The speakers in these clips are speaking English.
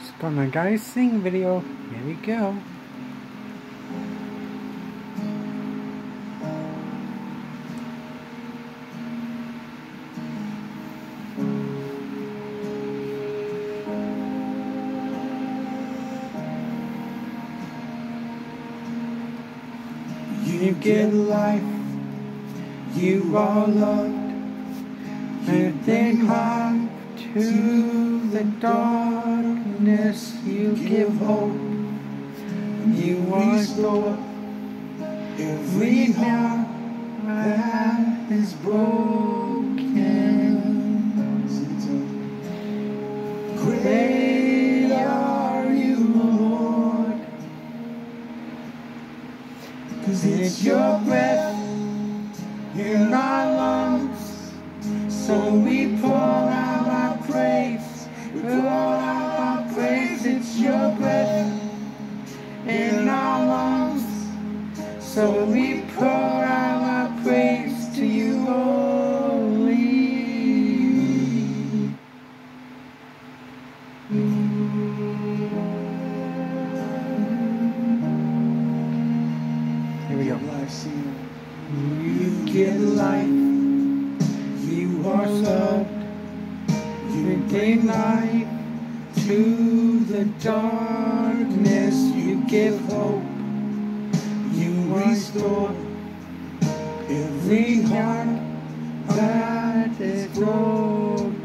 It's gonna guys sing video. Here we go. You give life, you are loved, and then heart to the you give hope. You restore every heart that is broken. Great are you, Lord. Cause it's your breath in our lungs. So we pour out our So we pour out our praise to you only. Here we go. You give life, you are loved, you bring light to the darkness, you give hope, restore every heart that is broken.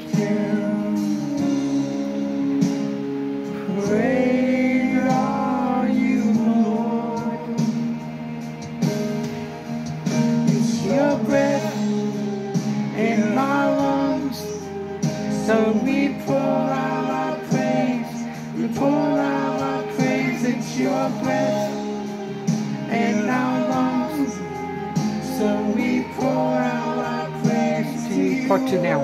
Great are you, Lord. It's your breath in my lungs. So we pour out our praise. We pour out our praise. It's your breath pour our. What to now?